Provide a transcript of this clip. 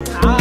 Ah.